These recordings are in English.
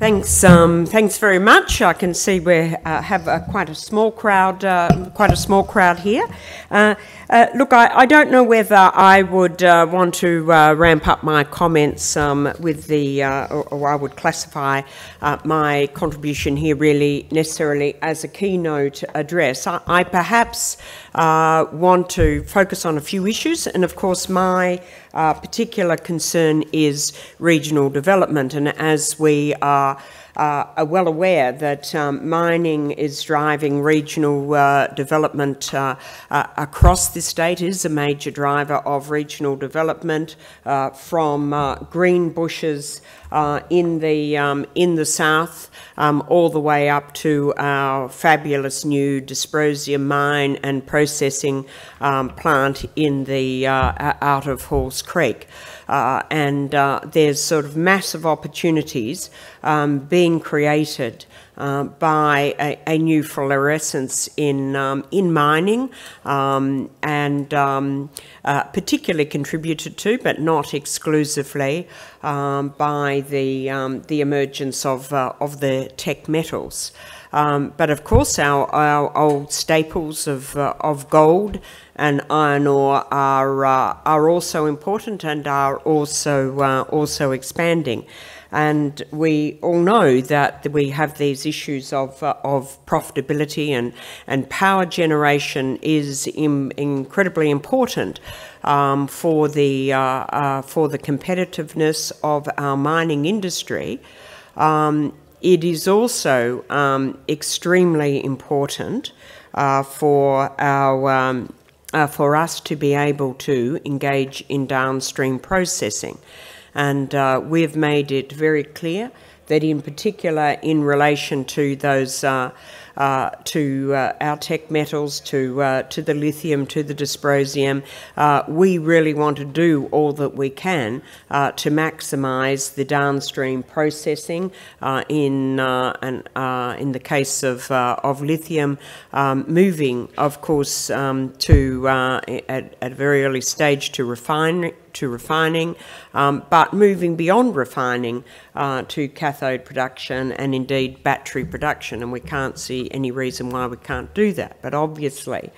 Thanks, um, thanks very much. I can see we uh, have a, quite a small crowd, uh, quite a small crowd here. Uh, uh look, I, I, don't know whether I would uh, want to uh, ramp up my comments um, with the, or, or, I would classify my contribution here really necessarily as a keynote address. I, I perhaps want to focus on a few issues, and of course, my uh, particular concern is regional development. And as we are, uh, are well aware that um, mining is driving regional uh, development uh, uh, across the state, is a major driver of regional development uh, from uh, in the um, in the south, um, all the way up to our fabulous new dysprosium mine and processing um, plant in the out of Halls Creek. Uh, and uh, there's sort of massive opportunities um, being created uh, by a, a, new fluorescence in, um, in mining um, and um, uh, particularly contributed to, but not exclusively, um, by the, um, the emergence of, uh, of the tech metals. Um, but of course, our, our old staples of, uh, of gold and iron ore are, uh, are also important and are also, uh, also expanding. And we all know that we have these issues of, uh, of profitability and, and power generation is Im incredibly important um, for, the, uh, uh, for the competitiveness of our mining industry. Um, it is also um, extremely important uh, for our um, uh, for us to be able to engage in downstream processing. And uh, we've made it very clear that in particular in relation to those uh, to uh, our tech metals, to uh, to the lithium, to the dysprosium. Uh, we really want to do all that we can uh, to maximise the downstream processing. in and in the case of of lithium, um, moving, of course, um, to at, at, a very early stage to refine to refining, um, but moving beyond refining uh, to cathode production and indeed battery production. And we can't see any reason why we can't do that. But obviously,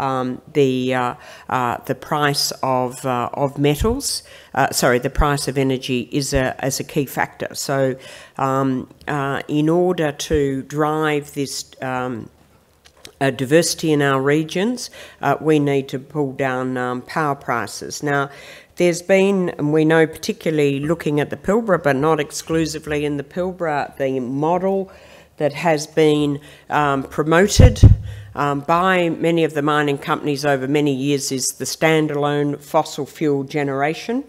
um, the uh, uh, the price of uh, of metals, uh, sorry, the price of energy is a as a key factor. So, um, uh, in order to drive this. Um, uh, diversity in our regions, we need to pull down um, power prices. Now, there's been, and we know particularly looking at the Pilbara, but not exclusively in the Pilbara, the model that has been um, promoted um, by many of the mining companies over many years is the standalone fossil fuel generation.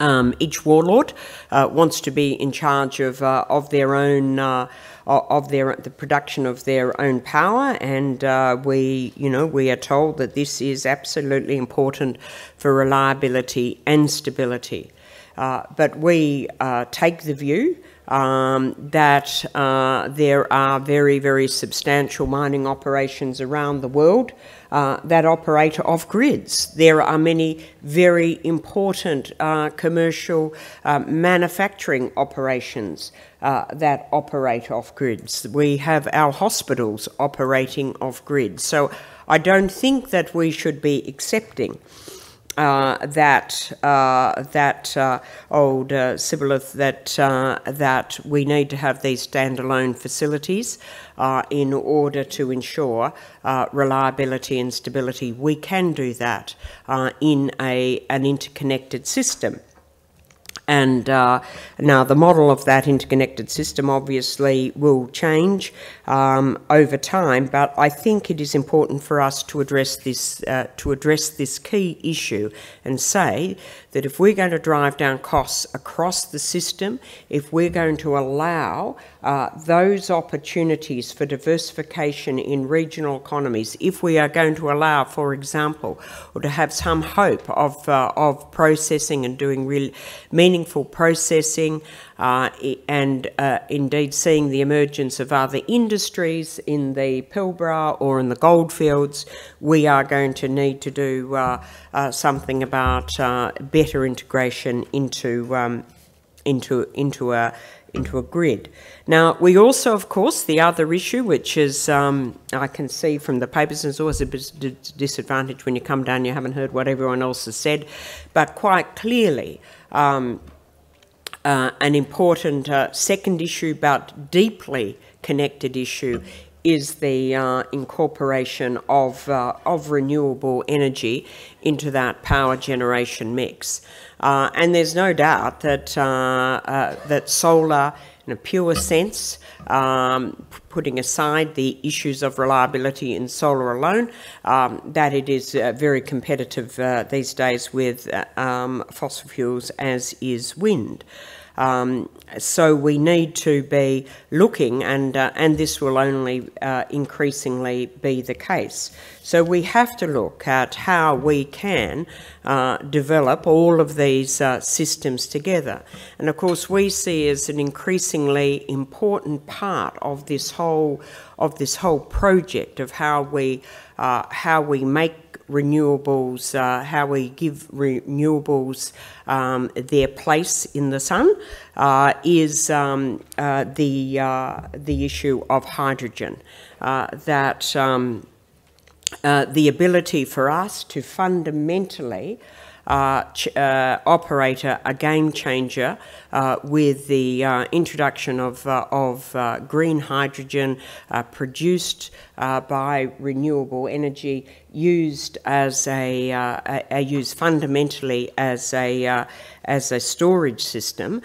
Um, each warlord uh, wants to be in charge of, uh, of their own uh, of their the production of their own power, and uh, we you know we are told that this is absolutely important for reliability and stability. Uh, but we uh, take the view um, that uh, there are very, very substantial mining operations around the world uh, that operate off grids. There are many very important uh, commercial uh, manufacturing operations uh, that operate off grids. We have our hospitals operating off grids. So I don't think that we should be accepting uh, that uh, that uh, old uh, Sibboleth that uh, that we need to have these standalone facilities uh, in order to ensure reliability and stability. We can do that in a an interconnected system. And uh, now the model of that interconnected system obviously will change um, over time, but I think it is important for us to address this uh, to address this key issue and say that if we're going to drive down costs across the system, if we're going to allow uh, those opportunities for diversification in regional economies, if we are going to allow, for example, or to have some hope of, uh, of processing and doing real meaningful processing, uh, and uh, indeed seeing the emergence of other industries in the Pilbara or in the goldfields, we are going to need to do uh, uh something about uh, better integration into um, into into a into a grid. Now, we also, of course, the other issue, which is um, I can see from the papers, and it's always a disadvantage when you come down, you haven't heard what everyone else has said, but quite clearly, um, uh, an important uh, second issue, but deeply connected issue, is the uh, incorporation of, uh, of renewable energy into that power generation mix. Uh, and there's no doubt that, uh, uh, that solar, in a pure sense, um, putting aside the issues of reliability in solar alone, um, that it is uh, very competitive these days with um, fossil fuels, as is wind. Um, so we need to be looking, and uh, and this will only uh, increasingly be the case. So we have to look at how we can uh, develop all of these uh, systems together. And of course, we see as an increasingly important part of this whole of this whole project of how we uh, how we make renewables, uh, how we give renewables um, their place in the sun, uh, is um, uh, the, uh, the issue of hydrogen. Uh, that um, uh, the ability for us to fundamentally uh, uh, operate a, game changer uh, with the uh, introduction of, uh, of green hydrogen produced by renewable energy, used as a, a, a used fundamentally as a as a storage system,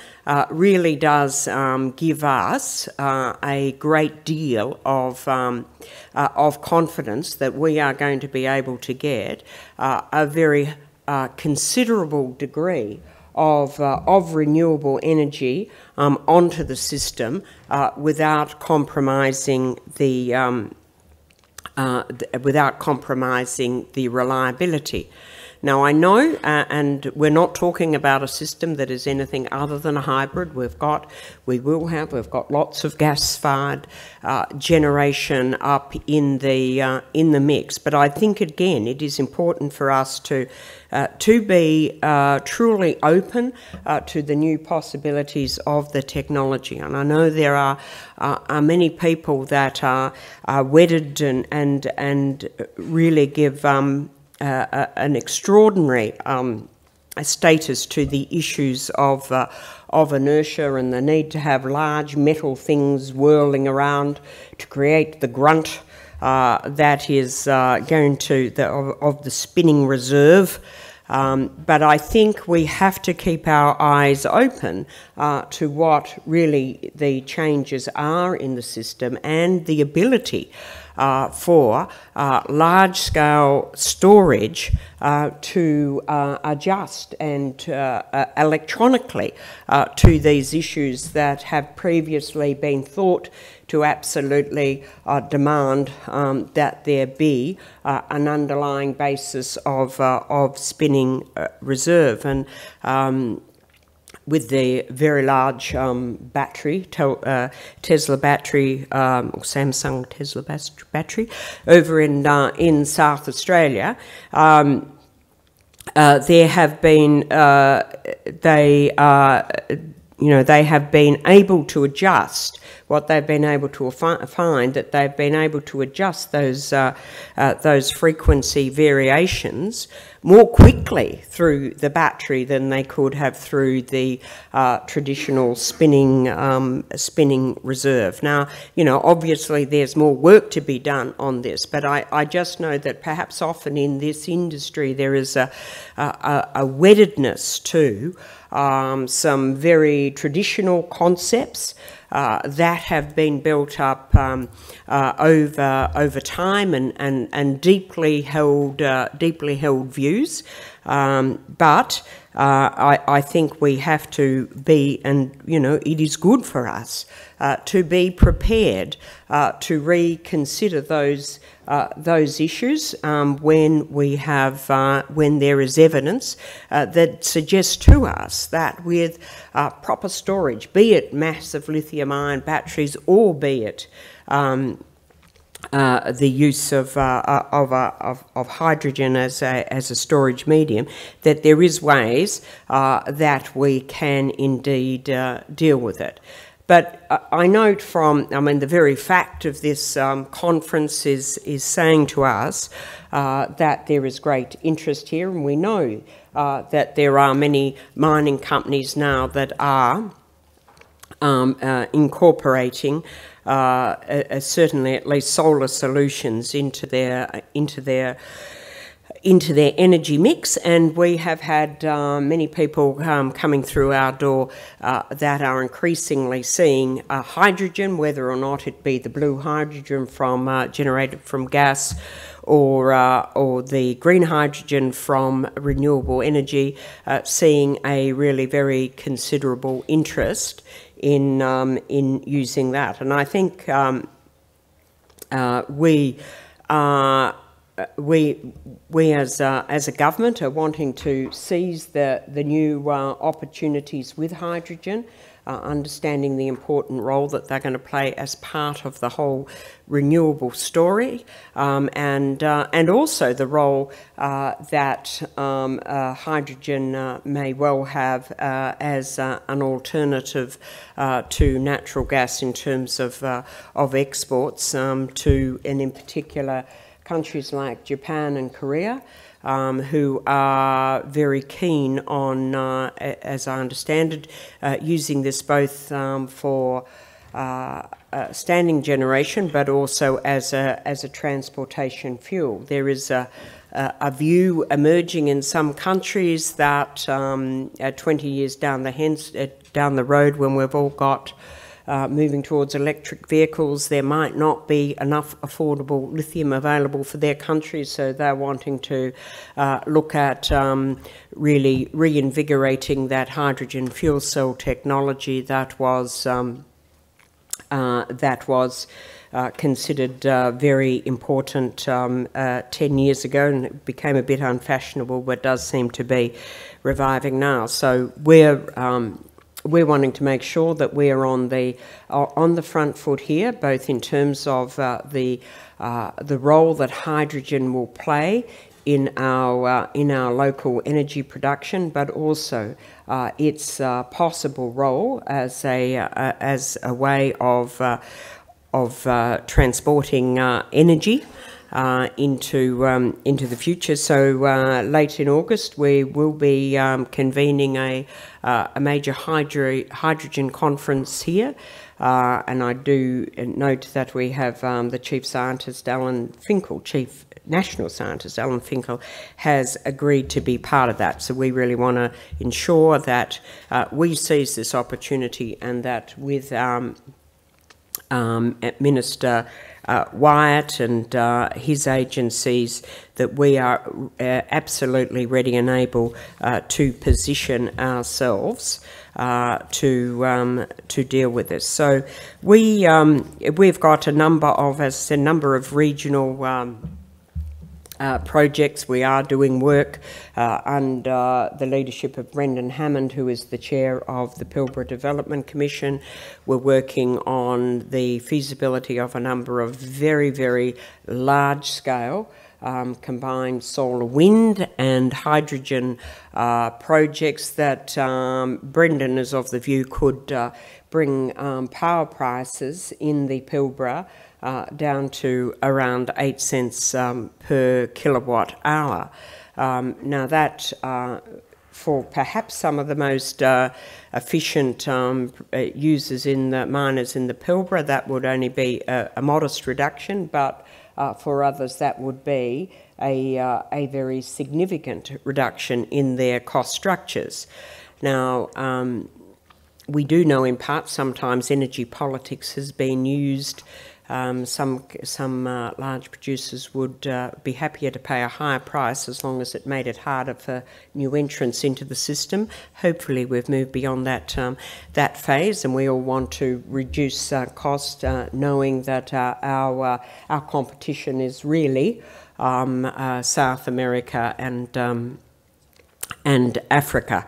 really does um, give us a great deal of um, of confidence that we are going to be able to get a very uh, considerable degree of, uh, of renewable energy um, onto the system uh, without compromising the, um, uh, without compromising the reliability. Now, I know, uh, and we're not talking about a system that is anything other than a hybrid. We've got, we will have, we've got lots of gas-fired uh, generation up in the uh, in the mix. But I think again, it is important for us to uh, to be uh, truly open uh, to the new possibilities of the technology. And I know there are, are many people that are, are wedded and, and, and really give um, uh, an extraordinary um, status to the issues of, uh, of inertia and the need to have large metal things whirling around to create the grunt uh, that is uh, going to, the, of, of, the spinning reserve. Um, but I think we have to keep our eyes open uh, to what really the changes are in the system and the ability uh, for uh, large scale storage uh, to uh, adjust and uh, uh, electronically to these issues that have previously been thought to absolutely demand um, that there be an underlying basis of, of spinning reserve. And um, with the very large um, battery, uh, Tesla battery, um, Samsung Tesla battery, over in uh, in South Australia. Um, uh, there have been uh, they uh, you know they have been able to adjust what they've been able to find that they've been able to adjust those uh, uh, those frequency variations more quickly through the battery than they could have through the uh, traditional spinning um, spinning reserve. Now, you know, obviously there's more work to be done on this, but I, I just know that perhaps often in this industry there is a, a, a weddedness to um, some very traditional concepts uh, that have been built up um, uh, over over time and, and, and deeply held uh, deeply held views. Um, but uh, I, I, think we have to be, and you know, it is good for us uh, to be prepared uh, to reconsider those uh, those issues um, when we have uh, when there is evidence uh, that suggests to us that with proper storage, be it massive lithium-ion batteries or be it um, uh, the use of, uh, uh, of, uh, of, of, hydrogen as a, as a storage medium, that there is ways uh, that we can indeed deal with it. but uh, I note from, I mean, the very fact of this um, conference is, is saying to us uh, that there is great interest here, and we know uh, that there are many mining companies now that are um, uh, incorporating uh, certainly at least solar solutions into their into their into their energy mix, and we have had uh, many people um, coming through our door uh, that are increasingly seeing uh, hydrogen, whether or not it be the blue hydrogen from uh, generated from gas or, uh, or the green hydrogen from renewable energy, uh, seeing a really very considerable interest in, um, in using that. And I think um, we uh, we, we as, uh, as a government are wanting to seize the, the new uh, opportunities with hydrogen, uh, understanding the important role that they're going to play as part of the whole renewable story, um, and, uh, and also the role uh, that um, hydrogen may well have as an alternative to natural gas in terms of, of exports um, to, and in particular, countries like Japan and Korea, um, who are very keen on, uh, as I understand it, uh, using this both um, for uh, standing generation, but also as a as a transportation fuel. There is a a view emerging in some countries that um, 20 years down the uh, down the road, when we've all got uh, moving towards electric vehicles, there might not be enough affordable lithium available for their countries, so they're wanting to uh, look at um, really reinvigorating that hydrogen fuel cell technology that was um, uh, that was. Uh, considered uh, very important um, uh, 10 years ago and it became a bit unfashionable, but does seem to be reviving now. So we're um, we're wanting to make sure that we're on the uh, on the front foot here, both in terms of uh, the uh, the role that hydrogen will play in our uh, in our local energy production, but also uh, its uh, possible role as a as a way of of transporting energy uh, into um, into the future. So uh, late in August, we will be um, convening a uh, a major hydro hydrogen conference here. Uh, and I do note that we have um, the chief scientist Alan Finkel, chief national scientist Alan Finkel, has agreed to be part of that. So we really want to ensure that uh, we seize this opportunity and that with um, um, Minister uh, Wyatt and uh, his agencies that we are uh, absolutely ready and able uh, to position ourselves uh, to um, to deal with this. So we um, we've got a number of as a number of regional. Um, uh, projects. We are doing work uh, under the leadership of Brendan Hammond, who is the chair of the Pilbara Development Commission. We're working on the feasibility of a number of very, very large scale. Um, combined solar wind and hydrogen uh, projects that um, Brendan is of the view could uh, bring um, power prices in the Pilbara uh, down to around 8 cents um, per kilowatt hour. Um, now, that uh, for perhaps some of the most uh, efficient um, uh, users in the miners in the Pilbara, that would only be a, a modest reduction, but uh, for others, that would be a, uh, a very significant reduction in their cost structures. Now, um, we do know in part sometimes energy politics has been used um, some some uh, large producers would uh, be happier to pay a higher price as long as it made it harder for new entrants into the system. Hopefully, we've moved beyond that um, that phase, and we all want to reduce uh, cost, uh, knowing that uh, our uh, our competition is really um, South America and um, and Africa.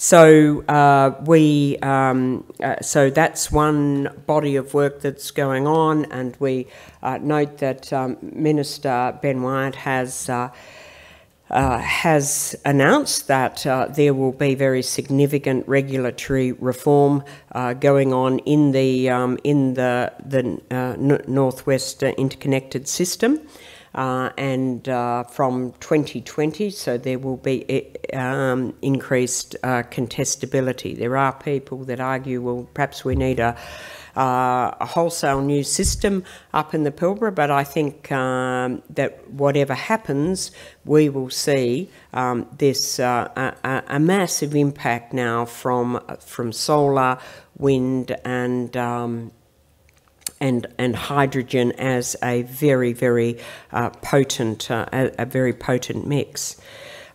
So uh, we, um, uh, so that's one body of work that's going on, and we uh, note that um, Minister Ben Wyatt has. Uh, uh, has announced that uh, there will be very significant regulatory reform going on in the um, in the the northwest interconnected system. Uh, and uh, from 2020, so there will be um, increased contestability. There are people that argue, well, perhaps we need a uh, a wholesale new system up in the Pilbara, but I think um, that whatever happens, we will see um, this uh, a, a, massive impact now from from solar, wind, and um, and and hydrogen as a very very uh, potent uh, a, a, very potent mix.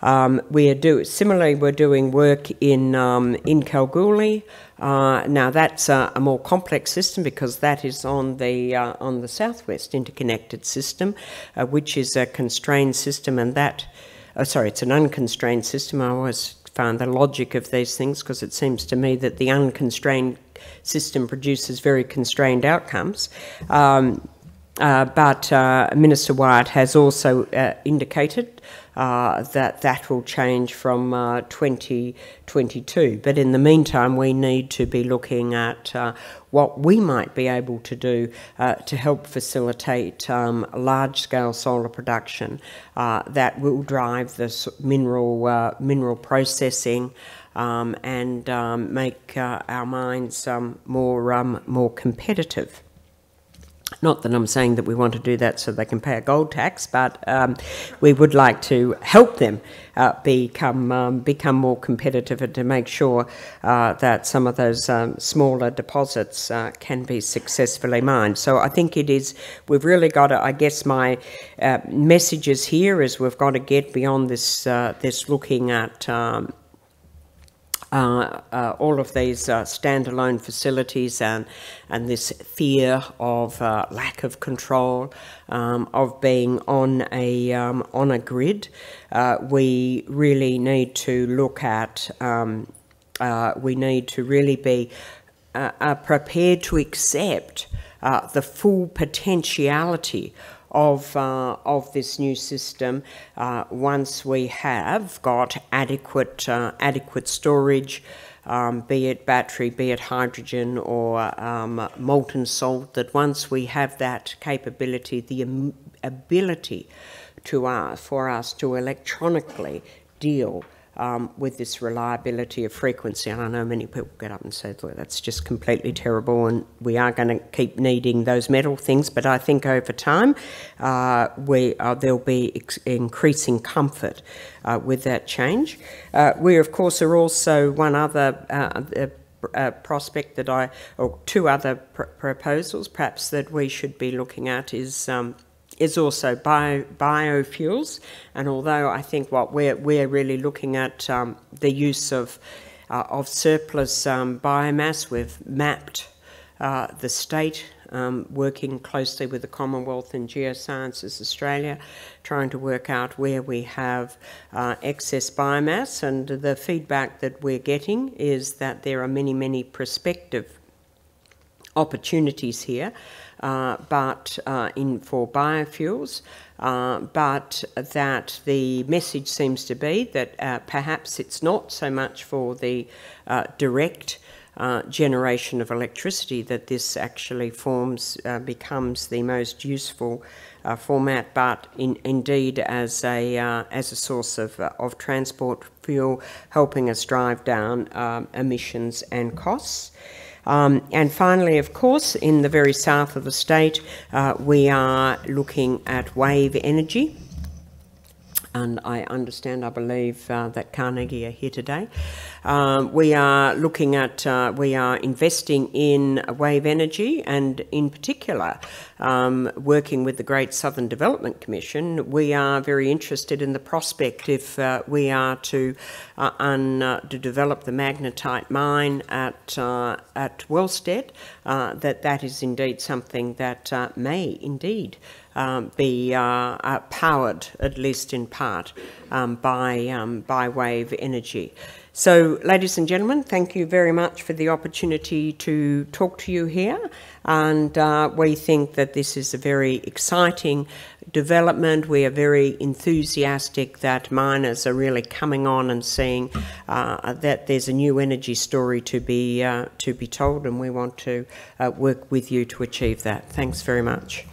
Um, we are do similarly we're doing work in um, in Kalgoorlie. Uh, now that's a, a, more complex system because that is on the uh, on the southwest interconnected system, uh, which is a constrained system, and that oh, sorry, it's an unconstrained system. I always found the logic of these things because it seems to me that the unconstrained system produces very constrained outcomes. Um, uh, but uh, Minister Wyatt has also uh, indicated uh, that that will change from uh, 2022. But in the meantime, we need to be looking at uh, what we might be able to do to help facilitate um, large-scale solar production that will drive the mineral mineral processing. Um, and um, make our mines um, more um, more competitive. Not that I'm saying that we want to do that so they can pay a gold tax, but um, we would like to help them uh, become become more competitive and to make sure uh, that some of those smaller deposits uh, can be successfully mined. So I think it is we've really got to. I guess my uh, messages here is we've got to get beyond this uh, this looking at. Um, uh, uh, all of these uh, standalone facilities and, and this fear of uh, lack of control, um, of being on a, um, on a grid. Uh, we really need to look at, um, uh, we need to really be prepared to accept the full potentiality of, uh, of this new system uh, once we have got adequate, uh, adequate storage, um, be it battery, be it hydrogen or um, molten salt, that once we have that capability, the ability to, uh, for us to electronically deal um, with this reliability of frequency. And I know many people get up and say, that's just completely terrible, and we are going to keep needing those metal things. But I think over time, uh, we, uh, there'll be increasing comfort uh, with that change. Uh, we, of course, are also one other. Uh, uh, prospect that I, or two other pr proposals perhaps that we should be looking at is um, is also bio, biofuels. And although I think what we're, we're really looking at um, the use of, uh, of surplus um, biomass, we've mapped uh, the state um, working closely with the Commonwealth and Geosciences Australia, trying to work out where we have uh, excess biomass. And the feedback that we're getting is that there are many, many prospective opportunities here uh, but uh, in for biofuels, uh, but that the message seems to be that uh, perhaps it's not so much for the uh, direct uh, generation of electricity that this actually forms becomes the most useful format, but in, indeed as a as a source of of transport fuel, helping us drive down um, emissions and costs. Um, and finally, of course, in the very south of the state, uh, we are looking at wave energy. And I understand, I believe, uh, that Carnegie are here today. Um, we are looking at, uh, we are investing in wave energy and in particular um, working with the Great Southern Development Commission, we are very interested in the prospect if uh, we are to, uh, un, uh, to develop the magnetite mine at, uh, at Wellstead, uh, that that is indeed something that may indeed um, be powered, at least in part, um, by, um, by wave energy. So, ladies and gentlemen, thank you very much for the opportunity to talk to you here. And uh, we think that this is a very exciting development. We are very enthusiastic that miners are really coming on and seeing uh, that there's a new energy story to be uh, to be told, and we want to uh, work with you to achieve that. Thanks very much.